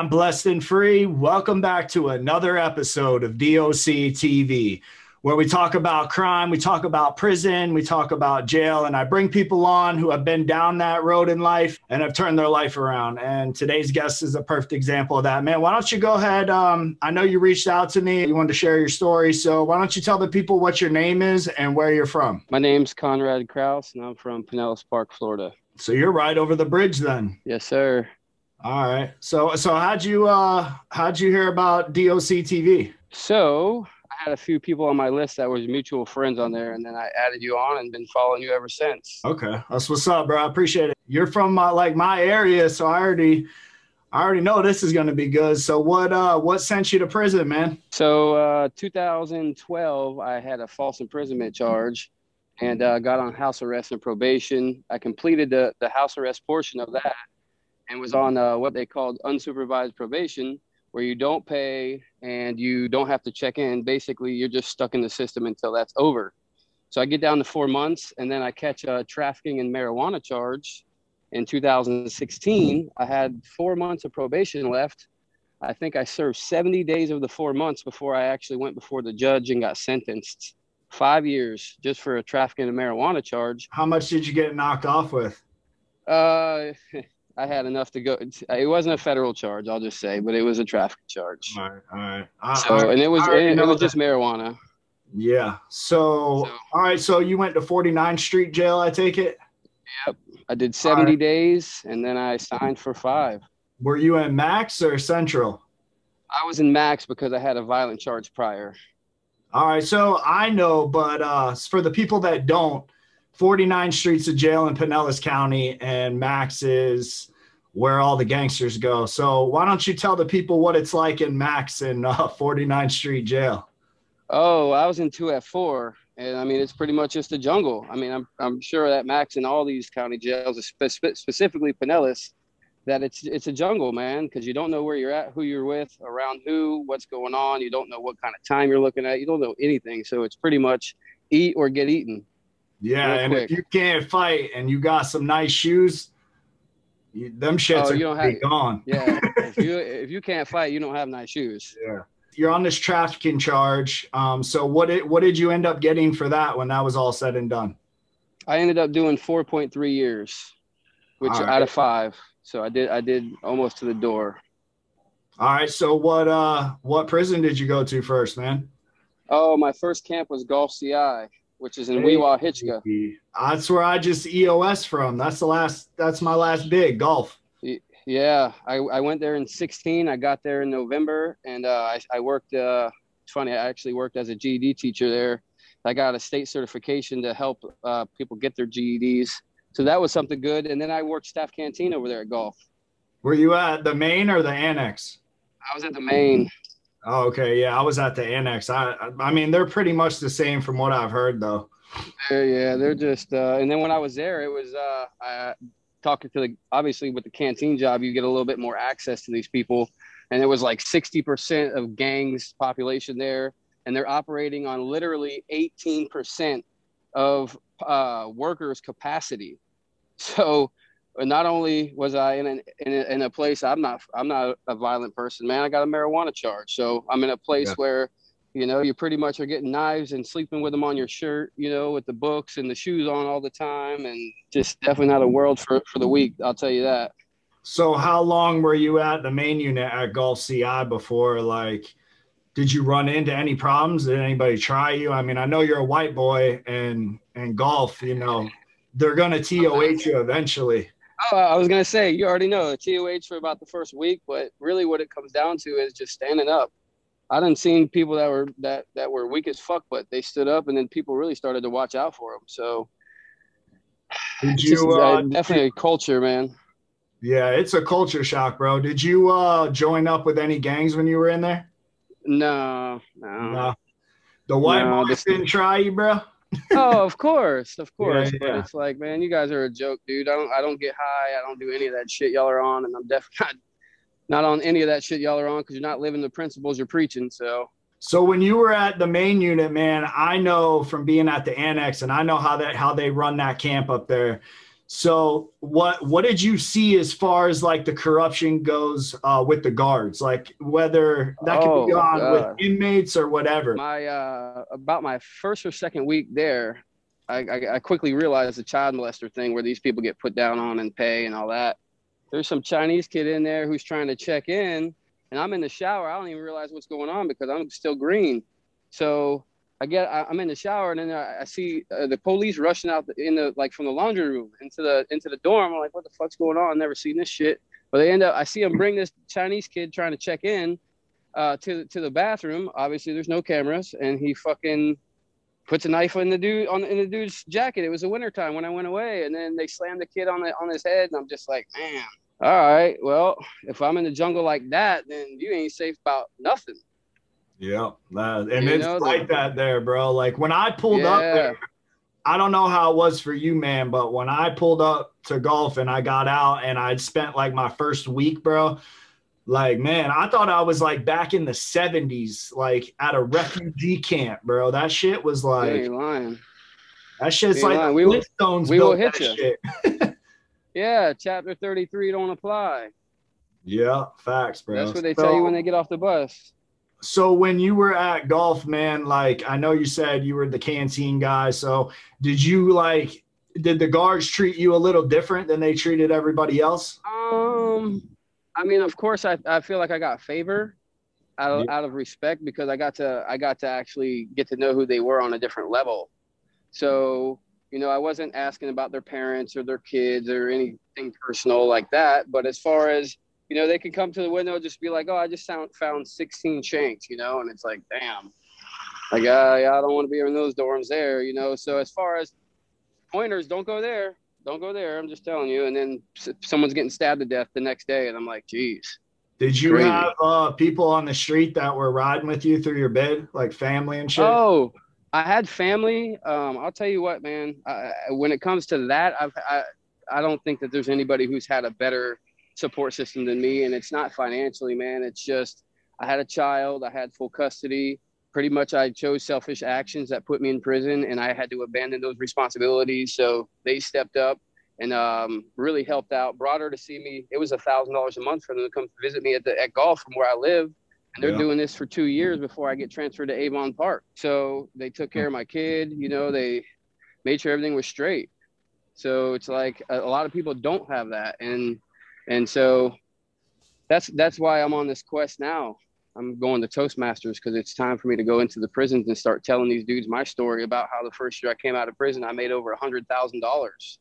I'm blessed and free. Welcome back to another episode of DOC TV, where we talk about crime, we talk about prison, we talk about jail, and I bring people on who have been down that road in life and have turned their life around. And today's guest is a perfect example of that. Man, why don't you go ahead? Um, I know you reached out to me, you wanted to share your story. So why don't you tell the people what your name is and where you're from? My name's Conrad Kraus, and I'm from Pinellas Park, Florida. So you're right over the bridge then. Yes, sir. All right. So so how'd you uh how'd you hear about DOC TV? So I had a few people on my list that was mutual friends on there, and then I added you on and been following you ever since. Okay, that's what's up, bro. I appreciate it. You're from my, like my area, so I already I already know this is gonna be good. So what uh what sent you to prison, man? So uh 2012, I had a false imprisonment charge and uh, got on house arrest and probation. I completed the, the house arrest portion of that and was on uh, what they called unsupervised probation, where you don't pay and you don't have to check in. Basically, you're just stuck in the system until that's over. So I get down to four months, and then I catch a trafficking and marijuana charge in 2016. I had four months of probation left. I think I served 70 days of the four months before I actually went before the judge and got sentenced. Five years just for a trafficking and marijuana charge. How much did you get knocked off with? Uh, I had enough to go. It wasn't a federal charge, I'll just say, but it was a traffic charge. All right, all right. I, So, I- and it was it, it was just marijuana. yeah. So, So- all right. So you went to 49th Street Jail, I take it. Yep. I did 70 days and then I signed for five. Were you in Max or Central? I was in max because I had a violent charge prior. All right, so I know, but uh, for the people that don't, 49 Street's of jail in Pinellas County, and Max is where all the gangsters go. So why don't you tell the people what it's like in Max in uh, 49 Street Jail? Oh, I was in 2F4 and I mean it's pretty much just a jungle. I mean I'm I'm sure that max in all these county jails, spe- specifically Pinellas, that it's it's a jungle, man, because you don't know where you're at, who you're with, around who, what's going on. You don't know what kind of time you're looking at. You don't know anything. So it's pretty much eat or get eaten. Yeah, and if you can't fight and you got some nice shoes, you, them shits Oh, are you don't have- gone. Yeah. if you if you can't fight, you don't have nice shoes. Yeah. You're on this trafficking charge. Um, so what did what did you end up getting for that when that was all said and done? I ended up doing 4.3 years, which All out of five. So I did I did almost to the door. All right. So what uh what prison did you go to first, man? Oh, my first camp was Gulf CI, which is in Hey. Wewa. That's where I just EOS from. That's the last. That's my last big Gulf. Yeah, I, I went there in 16. I got there in November, and uh, I, I worked. Uh, it's funny, I actually worked as a GED teacher there. I got a state certification to help uh, people get their GEDs. So that was something good. And then I worked staff canteen over there at golf. Were you at the main or the annex? I was at the main. Oh, okay. Yeah, I was at the annex. I I- mean, they're pretty much the same from what I've heard, though. Yeah, yeah, they're just. Uh, and then when I was there, it was uh, I, talking to the obviously with the canteen job, you get a little bit more access to these people, and it was like sixty percent of gangs population there, and they're operating on literally eighteen percent of uh, workers' capacity. So. Not only was I in, an, in, a, in a place I'm not I'm not a violent person, man. I got a marijuana charge, so I'm in a place Yeah. where you know, you pretty much are getting knives and sleeping with them on your shirt, you know, with the books and the shoes on all the time. And just definitely not a world for, for the weak. I'll tell you that. So, how long were you at the main unit at Gulf CI before? Like, did you run into any problems? Did anybody try you? I mean, I know you're a white boy, and and Gulf, you know, they're gonna TOH you eventually. Oh, I was going to say, you already know TOH for about the first week, but really what it comes down to is just standing up. I done seen people that were that that were weak as fuck, but they stood up, and then people really started to watch out for them. So Did it's just, you? uh, Uh, definitely a culture, man. yeah, it's a culture shock, bro. Did you uh join up with any gangs when you were in there? No, no. No. The white No, boys this- didn't try you, bro. Oh, of course, of Yeah, course. But yeah. it's like, man, you guys are a joke, dude. I don't, I don't get high. I don't do any of that shit y'all are on, and I'm definitely not, not on any of that shit y'all are on because you're not living the principles you're preaching. So, So when you were at the main unit, man, I know from being at the annex, and I know how that how they run that camp up there. So what what did you see as far as like the corruption goes uh, with the guards? Like whether that could be Oh, on God. with inmates or whatever. My uh, about my first or second week there, I, I, I quickly realized the child molester thing where these people get put down on and pay and all that. There's some Chinese kid in there who's trying to check in, and I'm in the shower. I don't even realize what's going on because I'm still green. So I get I- I'm in the shower, and then I, I see uh, the police rushing out in the like from the laundry room into the into the dorm. I'm like, what the fuck's going on? I've never seen this shit. But they end up. I see them bring this Chinese kid trying to check in uh, to to the bathroom. Obviously, there's no cameras, and he fucking puts a knife in the dude on in the dude's jacket. It was the wintertime when I went away, and then they slammed the kid on the on his head, and I'm just like, man. All right, well, if I'm in the jungle like that, then you ain't safe about nothing. Yeah, that, and You it's like that there, bro. Like when I pulled up there, I don't know how it was for you, man, but when I pulled up to Gulf and I got out and I'd spent like my first week, bro, like man, I thought I was like back in the 70s, like at a refugee camp, bro. That shit was like that shit's like lying. We will- we will hit you. shit. Yeah, chapter 33 don't apply. Yeah, facts, bro. That's what they So- tell you when they get off the bus. So when you were at Gulf, man, like I know you said you were the canteen guy. So did you like did the guards treat you a little different than they treated everybody else? Um, I mean, of course, I, I feel like I got favor out of, Yeah. out of respect because I got to I got to actually get to know who they were on a different level. So you know, I wasn't asking about their parents or their kids or anything personal like that. But as far as you know, they can come to the window just be like, "Oh, I just found found 16 shanks," you know, and it's like, damn, like, uh, yeah, I don't want to be in those dorms there, you know. So as far as pointers, don't go there don't go there. I'm just telling you. And then someone's getting stabbed to death the next day, and I'm like, geez. Did you Crazy. have uh, people on the street that were riding with you through your bed, like family and shit? Oh, I had family. Um, I'll tell you what, man. I, I- when it comes to that, I've, I I don't think that there's anybody who's had a better support system than me, and it's not financially, man. It's just I had a child, I had full custody. Pretty much, I chose selfish actions that put me in prison, and I had to abandon those responsibilities. So they stepped up and um, really helped out. Brought her to see me. It was a thousand dollars a month for them to come visit me at the at Gulf from where I live. And they're Yeah. doing this for two years before I get transferred to Avon Park. So they took care of my kid. You know, they made sure everything was straight. So it's like a, a lot of people don't have that, and and so that's that's why I'm on this quest now. I'm going to Toastmasters because it's time for me to go into the prisons and start telling these dudes my story about how the first year I came out of prison, I made over a hundred thousand dollars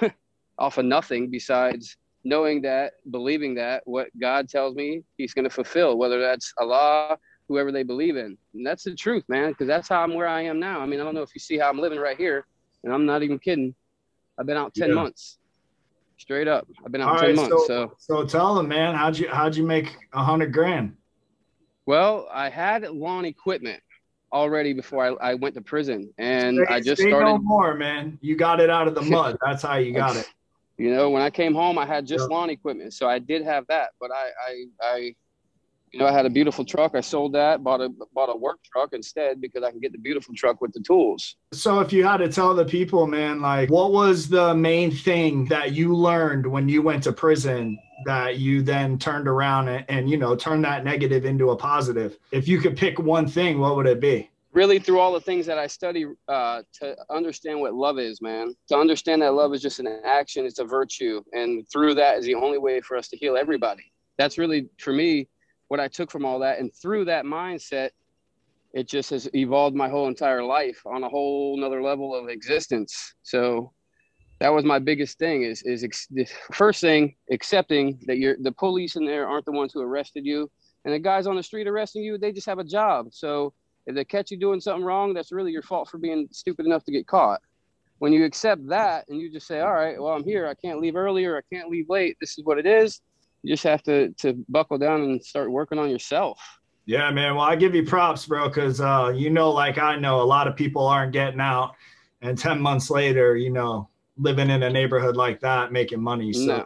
off of nothing besides knowing that, believing that what God tells me He's going to fulfill, whether that's Allah, whoever they believe in. And that's the truth, man, because that's how I'm where I am now. I mean, I don't know if you see how I'm living right here, and I'm not even kidding. I've been out 10 Yeah. months. Straight up. I've been out All 10 right, months. so, so so tell them, man, how'd you how'd you make a hundred grand? Well, I had lawn equipment already before I, I went to prison, and Say- I just say no started. more, man. You got it out of the mud. That's how you got it. You know, when I came home, I had just Yeah. lawn equipment, so I did have that. But I, I, I, you know, I had a beautiful truck. I sold that, bought a bought a work truck instead because I can get the beautiful truck with the tools. So if you had to tell the people, man, like what was the main thing that you learned when you went to prison that you then turned around and, and you know turned that negative into a positive? If you could pick one thing, what would it be? really through all the things that I study uh, to understand what love is, man. To understand that love is just an action, it's a virtue. And through that is the only way for us to heal everybody. That's really, for me, what I took from all that. And through that mindset, it just has evolved my whole entire life on a whole nother level of existence. So that was my biggest thing is, is ex- first thing, accepting that you're the police in there aren't the ones who arrested you. And the guys on the street arresting you, they just have a job. So if they catch you doing something wrong, that's really your fault for being stupid enough to get caught. When you accept that and you just say, "All right, well, I'm here. I can't leave earlier. I can't leave late. This is what it is." You just have to to buckle down and start working on yourself. Yeah, man. Well, I give you props, bro, because uh, you know, like I know, a lot of people aren't getting out, and ten months later, you know, living in a neighborhood like that, making money. So, No.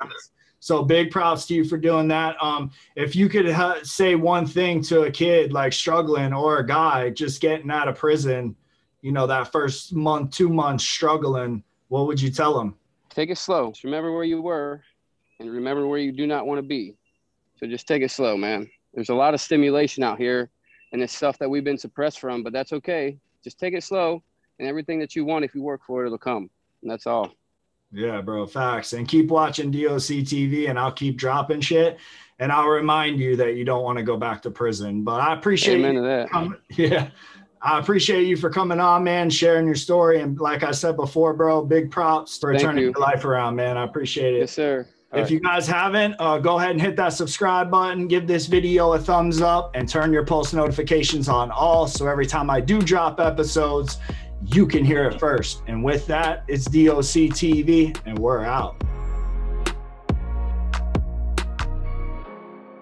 so big props to you for doing that. Um, if you could ha- say one thing to a kid like struggling or a guy just getting out of prison, you know, that first month, two months struggling, what would you tell them? take it slow. Just remember where you were and remember where you do not want to be. So just take it slow, man. There's a lot of stimulation out here and it's stuff that we've been suppressed from, but that's okay. Just take it slow and everything that you want, if you work for it, it'll come. And that's all. Yeah, bro. Facts. And keep watching DOC TV and I'll keep dropping shit. And I'll remind you that you don't want to go back to prison. But I appreciate Amen you. that. Coming, yeah. I appreciate you for coming on, man, sharing your story. And like I said before, bro, big props for Thank turning you. your life around, man. I appreciate it. Yes, sir. All if right. you guys haven't, uh, go ahead and hit that subscribe button, give this video a thumbs up, and turn your post notifications on all. So every time I do drop episodes, you can hear it first. And with that, it's DOC TV, and we're out.